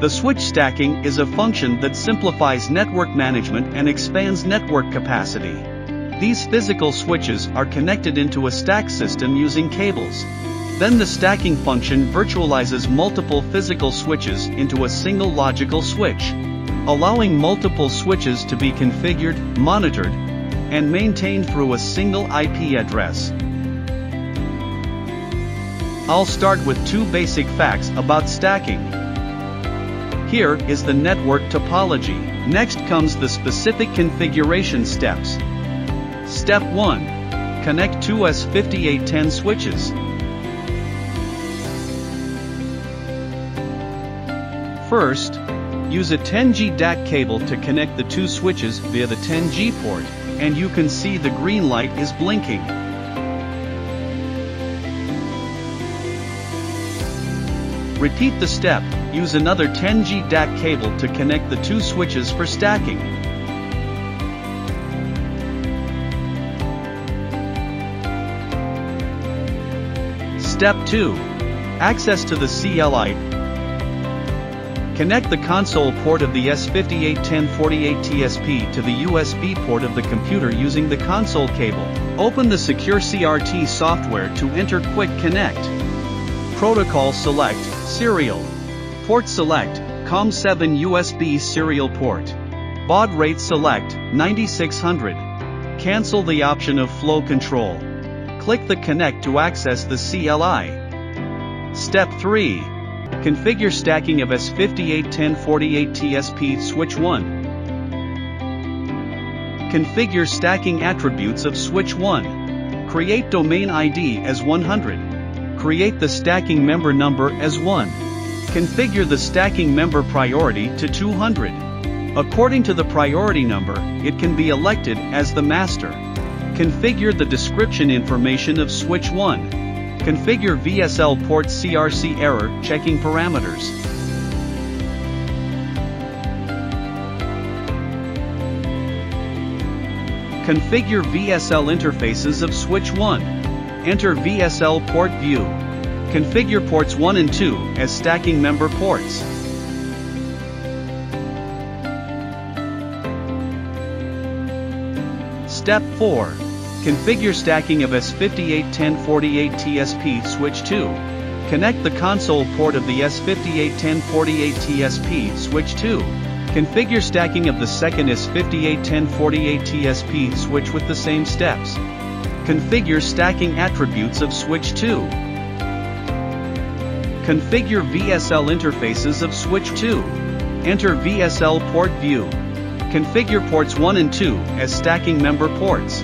The switch stacking is a function that simplifies network management and expands network capacity. These physical switches are connected into a stack system using cables. Then the stacking function virtualizes multiple physical switches into a single logical switch, allowing multiple switches to be configured, monitored, and maintained through a single IP address. I'll start with two basic facts about stacking. Here is the network topology. Next comes the specific configuration steps. Step 1. Connect two S5810 switches. First, use a 10G DAC cable to connect the two switches via the 10G port, and you can see the green light is blinking. Repeat the step, use another 10G DAC cable to connect the two switches for stacking. Step 2. Access to the CLI. Connect the console port of the S5810-48TS-P to the USB port of the computer using the console cable. Open the SecureCRT software to enter Quick Connect. Protocol select, Serial. Port select, COM7 USB serial port. Baud rate select, 9600. Cancel the option of flow control. Click the connect to access the CLI. Step 3. Configure stacking of S5810-48TS-P switch 1. Configure stacking attributes of switch 1. Create domain ID as 100. Create the stacking member number as 1. Configure the stacking member priority to 200. According to the priority number, it can be elected as the master. Configure the description information of switch 1. Configure VSL port CRC error checking parameters. Configure VSL interfaces of switch 1. Enter VSL port view. Configure ports 1 and 2 as stacking member ports. Step 4. Configure stacking of S5810-48TS-P switch 2. Connect the console port of the S5810-48TS-P switch 2. Configure stacking of the second S5810-48TS-P switch with the same steps. Configure stacking attributes of switch 2. Configure VSL interfaces of switch 2. Enter VSL port view. Configure ports 1 and 2 as stacking member ports.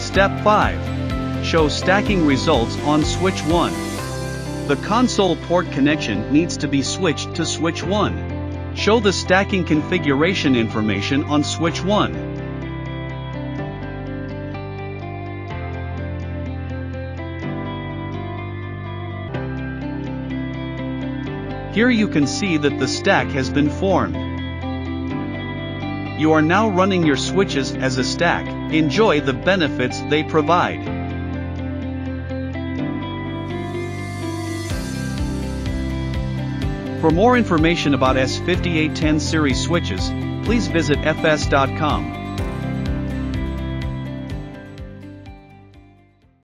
Step 5. Show stacking results on switch 1. The console port connection needs to be switched to switch 1. Show the stacking configuration information on switch 1. Here you can see that the stack has been formed. You are now running your switches as a stack. Enjoy the benefits they provide. For more information about S5810 series switches, please visit fs.com.